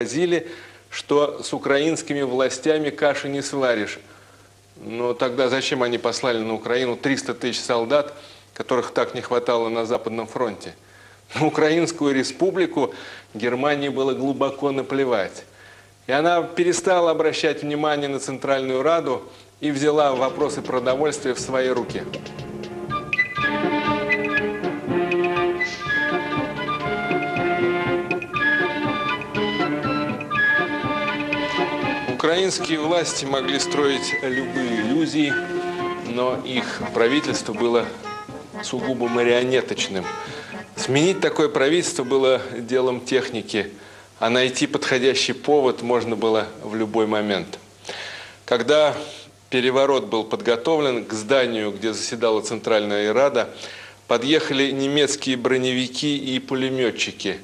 Грозили, что с украинскими властями каши не сваришь. Но тогда зачем они послали на Украину 300 тысяч солдат, которых так не хватало на Западном фронте? На Украинскую республику Германии было глубоко наплевать. И она перестала обращать внимание на Центральную Раду и взяла вопросы продовольствия в свои руки. Украинские власти могли строить любые иллюзии, но их правительство было сугубо марионеточным. Сменить такое правительство было делом техники, а найти подходящий повод можно было в любой момент. Когда переворот был подготовлен к зданию, где заседала Центральная Рада, подъехали немецкие броневики и пулеметчики.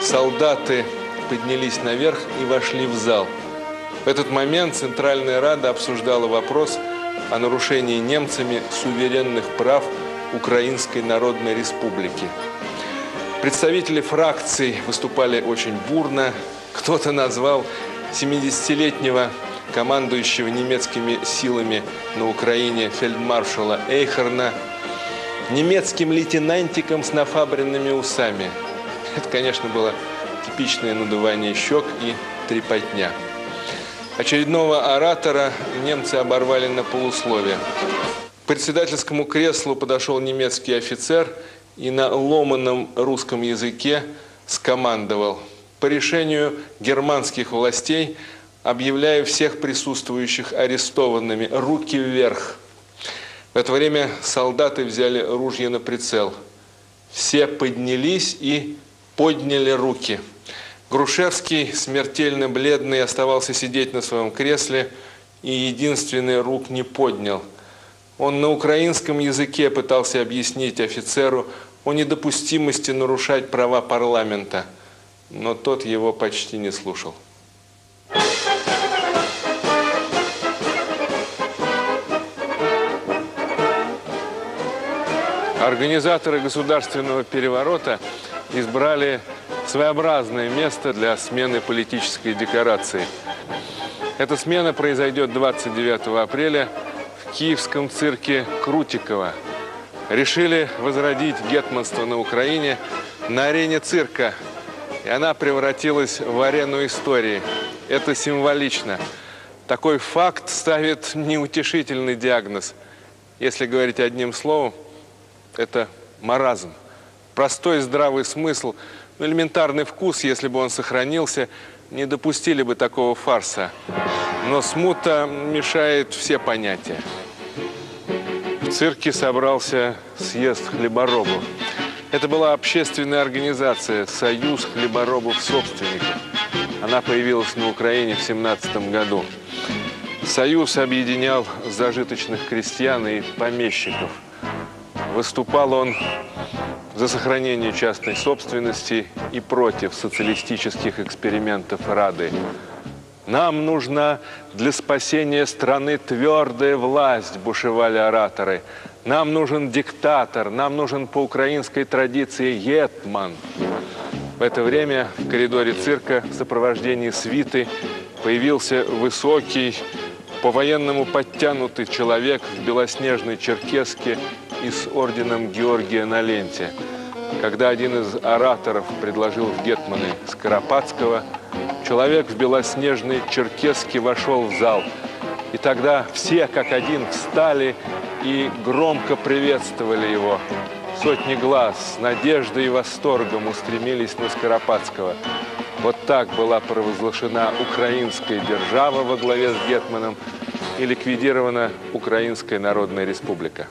Солдаты поднялись наверх и вошли в зал – в этот момент Центральная Рада обсуждала вопрос о нарушении немцами суверенных прав Украинской Народной Республики. Представители фракций выступали очень бурно. Кто-то назвал 70-летнего командующего немецкими силами на Украине фельдмаршала Эйхерна немецким лейтенантиком с нафабренными усами. Это, конечно, было типичное надувание щек и трепотня. Очередного оратора немцы оборвали на полусловие. К председательскому креслу подошел немецкий офицер и на ломаном русском языке скомандовал. По решению германских властей объявляю всех присутствующих арестованными. Руки вверх. В это время солдаты взяли ружья на прицел. Все поднялись и подняли руки. Грушевский, смертельно бледный, оставался сидеть на своем кресле и единственный рук не поднял. Он на украинском языке пытался объяснить офицеру о недопустимости нарушать права парламента, но тот его почти не слушал. Организаторы государственного переворота избрали своеобразное место для смены политической декорации. Эта смена произойдет 29 апреля в киевском цирке Крутикова. Решили возродить гетманство на Украине на арене цирка. И она превратилась в арену истории. Это символично. Такой факт ставит неутешительный диагноз. Если говорить одним словом, это маразм. Простой здравый смысл – элементарный вкус, если бы он сохранился, не допустили бы такого фарса. Но смута мешает все понятия. В цирке собрался съезд хлеборобов. Это была общественная организация «Союз хлеборобов-собственников». Она появилась на Украине в 17 году. Союз объединял зажиточных крестьян и помещиков. Выступал он за сохранение частной собственности и против социалистических экспериментов Рады. Нам нужна для спасения страны твердая власть, бушевали ораторы. Нам нужен диктатор, нам нужен по украинской традиции етман. В это время в коридоре цирка в сопровождении свиты появился высокий, по-военному подтянутый человек в белоснежной черкеске и с орденом Георгия на ленте. Когда один из ораторов предложил в Гетманы Скоропадского, человек в белоснежной черкеске вошел в зал. И тогда все как один встали и громко приветствовали его. Сотни глаз с надеждой и восторгом устремились на Скоропадского. Вот так была провозглашена украинская держава во главе с Гетманом и ликвидирована Украинская Народная Республика.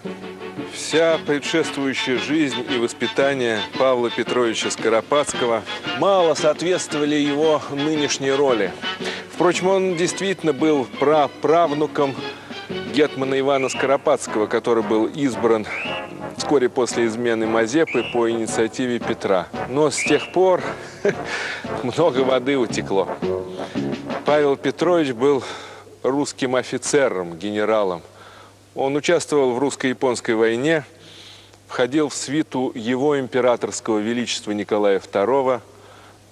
Вся предшествующая жизнь и воспитание Павла Петровича Скоропадского мало соответствовали его нынешней роли. Впрочем, он действительно был правнуком Гетмана Ивана Скоропадского, который был избран вскоре после измены Мазепы по инициативе Петра. Но с тех пор много воды утекло. Павел Петрович был русским офицером, генералом. Он участвовал в русско-японской войне, входил в свиту его императорского величества Николая II,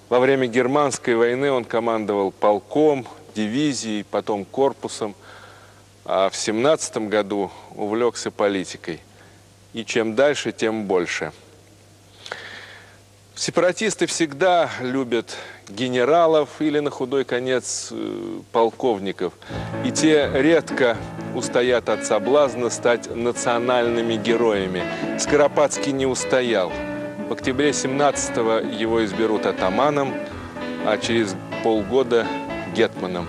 Во время германской войны он командовал полком, дивизией, потом корпусом, а в 17 году увлекся политикой. И чем дальше, тем больше. Сепаратисты всегда любят генералов или, на худой конец, э, полковников. И те редко устоят от соблазна стать национальными героями. Скоропадский не устоял. В октябре 17-го его изберут атаманом, а через полгода – гетманом.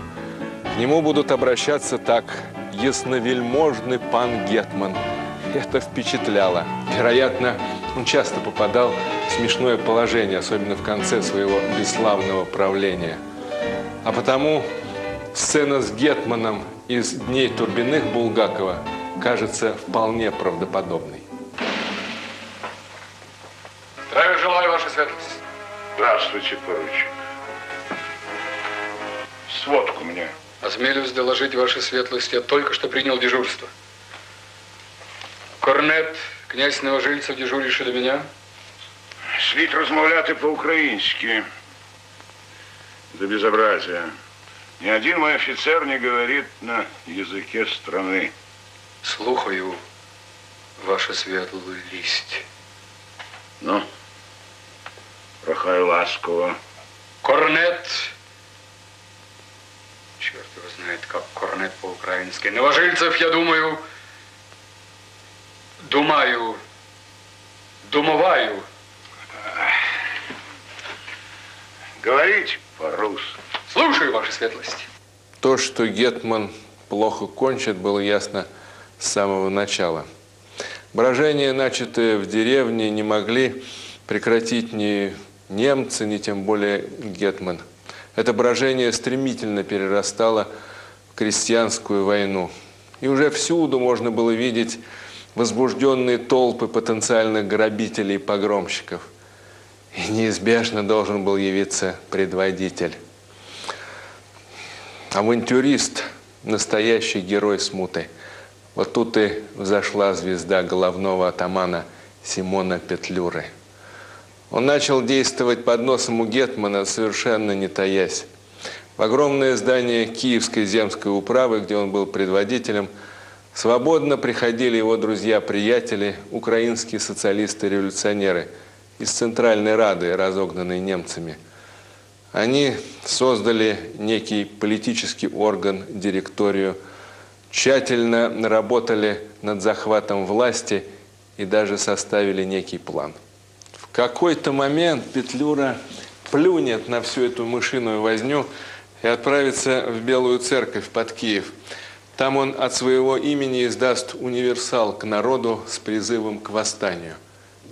К нему будут обращаться так «ясновельможный пан Гетман». Это впечатляло. Вероятно, он часто попадал в смешное положение, особенно в конце своего бесславного правления. А потому сцена с Гетманом из «Дней Турбиных» Булгакова кажется вполне правдоподобной. Здравия желаю, Ваша Светлость. Здравствуйте, поручик. Сводку мне. Осмелюсь доложить, Ваша Светлость, я только что принял дежурство. Корнет, князь Новожильцев, дежуришь до меня? Слід розмовляти по-українськи. До безобразия. Ни один мой офицер не говорит на языке страны. Слухаю, Ваша Светлость. Ну, прохаю ласково. Корнет. Черт его знает, как корнет по-украински. Новожильцев, я думаю, думаю, думоваю. Говорить по-русски. Слушаю, Ваша Светлость. То, что Гетман плохо кончит, было ясно с самого начала. Брожение, начатое в деревне, не могли прекратить ни немцы, ни тем более Гетман. Это брожение стремительно перерастало в крестьянскую войну. И уже всюду можно было видеть возбужденные толпы потенциальных грабителей и погромщиков. И неизбежно должен был явиться предводитель. Авантюрист, настоящий герой смуты. Вот тут и взошла звезда головного атамана Симона Петлюры. Он начал действовать под носом у Гетмана, совершенно не таясь. В огромное здание Киевской земской управы, где он был предводителем, свободно приходили его друзья-приятели, украинские социалисты-революционеры из Центральной Рады, разогнанные немцами – они создали некий политический орган, директорию, тщательно работали над захватом власти и даже составили некий план. В какой-то момент Петлюра плюнет на всю эту мышиную возню и отправится в Белую церковь под Киев. Там он от своего имени издаст универсал к народу с призывом к восстанию.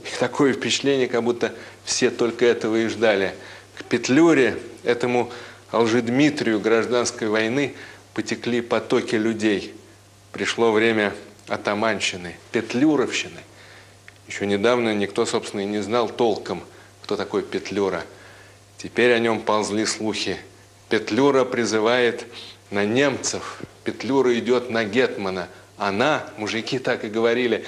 И такое впечатление, как будто все только этого и ждали – к Петлюре, этому Алжидмитрию гражданской войны, потекли потоки людей. Пришло время атаманщины, петлюровщины. Еще недавно никто, собственно, и не знал толком, кто такой Петлюра. Теперь о нем ползли слухи. Петлюра призывает на немцев, Петлюра идет на Гетмана. Она, мужики так и говорили,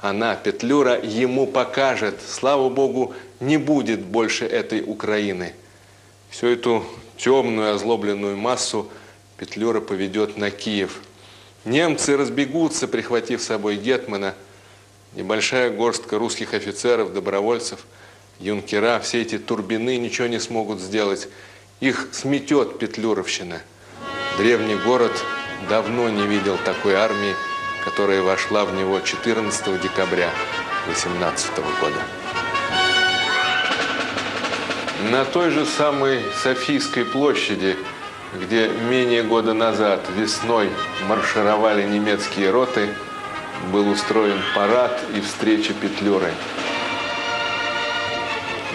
она, Петлюра, ему покажет. Слава Богу, не будет больше этой Украины. Всю эту темную, озлобленную массу Петлюра поведет на Киев. Немцы разбегутся, прихватив с собой Гетмана. Небольшая горстка русских офицеров, добровольцев, юнкера, все эти турбины ничего не смогут сделать. Их сметет Петлюровщина. Древний город давно не видел такой армии, которая вошла в него 14 декабря 18 года. На той же самой Софийской площади, где менее года назад весной маршировали немецкие роты, был устроен парад и встреча Петлюры.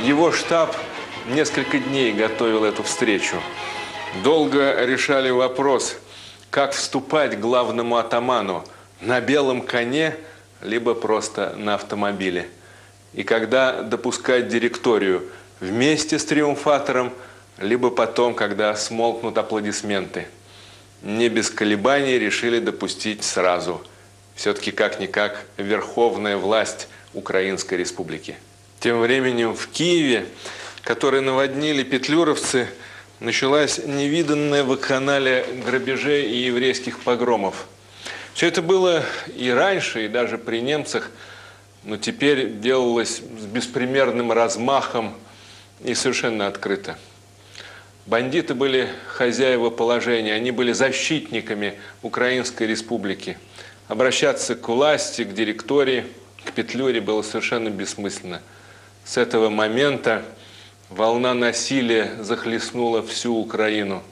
Его штаб несколько дней готовил эту встречу. Долго решали вопрос, как вступать главному атаману – на белом коне, либо просто на автомобиле. И когда допускать директорию вместе с триумфатором, либо потом, когда смолкнут аплодисменты. Не без колебаний решили допустить сразу. Все-таки как-никак верховная власть Украинской Республики. Тем временем в Киеве которые наводнили петлюровцы, началась невиданная вакханалия грабежей и еврейских погромов. Все это было и раньше, и даже при немцах, но теперь делалось с беспримерным размахом и совершенно открыто. Бандиты были хозяева положения, они были защитниками Украинской республики. Обращаться к власти, к директории, к Петлюре было совершенно бессмысленно. С этого момента волна насилия захлестнула всю Украину.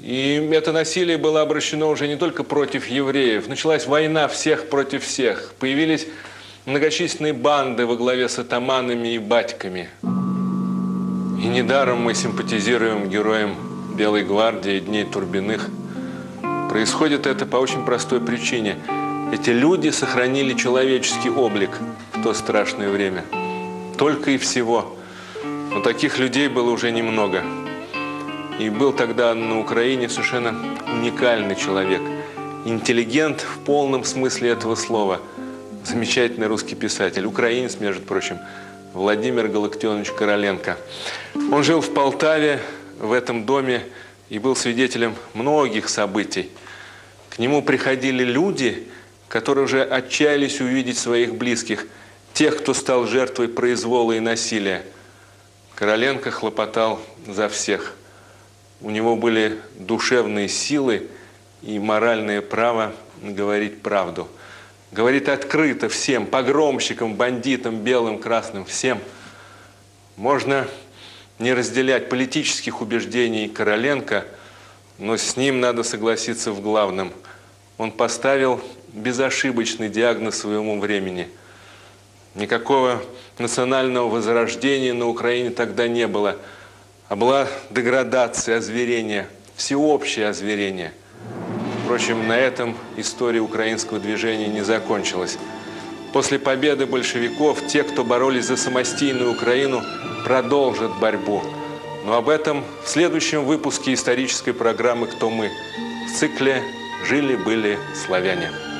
И это насилие было обращено уже не только против евреев. Началась война всех против всех. Появились многочисленные банды во главе с атаманами и батьками. И недаром мы симпатизируем героям Белой гвардии, Дней Турбиных. Происходит это по очень простой причине. Эти люди сохранили человеческий облик в то страшное время. Только и всего. Но таких людей было уже немного. И был тогда на Украине совершенно уникальный человек. Интеллигент в полном смысле этого слова. Замечательный русский писатель. Украинец, между прочим. Владимир Галактионович Короленко. Он жил в Полтаве, в этом доме, и был свидетелем многих событий. К нему приходили люди, которые уже отчаялись увидеть своих близких, тех, кто стал жертвой произвола и насилия. Короленко хлопотал за всех. У него были душевные силы и моральное право говорить правду – говорит открыто всем, погромщикам, бандитам, белым, красным, всем. Можно не разделять политических убеждений Короленко, но с ним надо согласиться в главном. Он поставил безошибочный диагноз своему времени. Никакого национального возрождения на Украине тогда не было, а была деградация, озверение, всеобщее озверение – Впрочем, на этом история украинского движения не закончилась. После победы большевиков те, кто боролись за самостийную Украину, продолжат борьбу. Но об этом в следующем выпуске исторической программы «Кто мы?» в цикле «Жили-были славяне».